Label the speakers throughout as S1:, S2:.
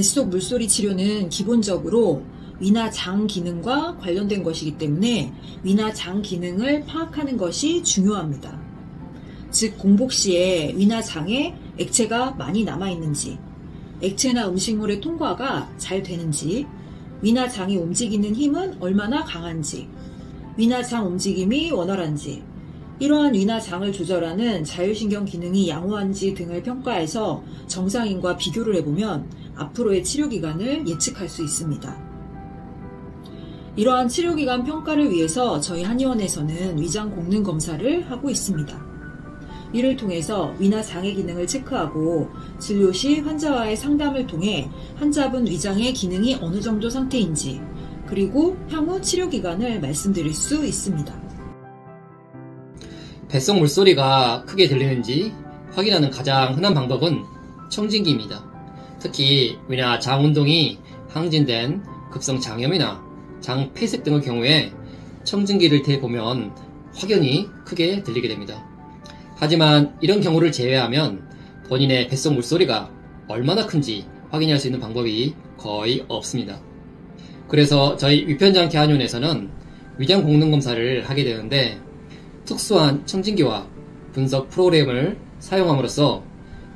S1: 뱃속 물소리 치료는 기본적으로 위나 장 기능과 관련된 것이기 때문에 위나 장 기능을 파악하는 것이 중요합니다. 즉, 공복 시에 위나 장에 액체가 많이 남아있는지, 액체나 음식물의 통과가 잘 되는지, 위나 장이 움직이는 힘은 얼마나 강한지, 위나 장 움직임이 원활한지, 이러한 위나 장을 조절하는 자율신경 기능이 양호한지 등을 평가해서 정상인과 비교를 해보면 앞으로의 치료 기간을 예측할 수 있습니다. 이러한 치료기간 평가를 위해서 저희 한의원에서는 위장 공능 검사를 하고 있습니다. 이를 통해서 위나 장의 기능을 체크하고 진료 시 환자와의 상담을 통해 환자분 위장의 기능이 어느 정도 상태인지 그리고 향후 치료 기간을 말씀드릴 수 있습니다.
S2: 뱃속 물소리가 크게 들리는지 확인하는 가장 흔한 방법은 청진기입니다. 특히 위나 장 운동이 항진된 급성 장염이나 장 폐색 등의 경우에 청진기를 대보면 확연히 크게 들리게 됩니다. 하지만 이런 경우를 제외하면 본인의 뱃속 물소리가 얼마나 큰지 확인할 수 있는 방법이 거의 없습니다. 그래서 저희 위편장 개한원에서는 위장 공능 검사를 하게 되는데 특수한 청진기와 분석 프로그램을 사용함으로써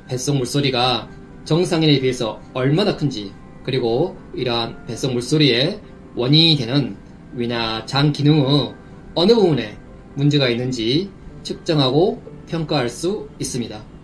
S2: 뱃속 물소리가 정상인에 비해서 얼마나 큰지 그리고 이러한 뱃속 물소리의 원인이 되는 위나 장 기능의 어느 부분에 문제가 있는지 측정하고 평가할 수 있습니다.